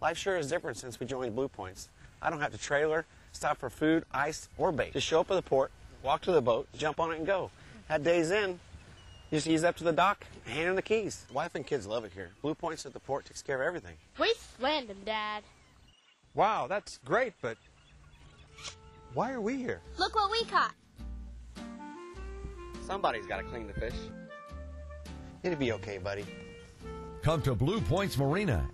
Life sure is different since we joined Bluepoints. I don't have to trailer, stop for food, ice, or bait. Just show up at the port, walk to the boat, jump on it, and go. That day's in. Just ease up to the dock, hand in the keys. Wife and kids love it here. Bluepoints at the port takes care of everything. We Waste them, Dad. Wow, that's great, but why are we here? Look what we caught. Somebody's got to clean the fish. It'll be okay, buddy. Come to Bluepoints Marina